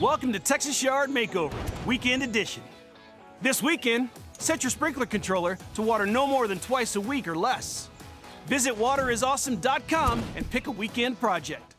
Welcome to Texas Yard Makeover, Weekend Edition. This weekend, set your sprinkler controller to water no more than twice a week or less. Visit waterisawesome.com and pick a weekend project.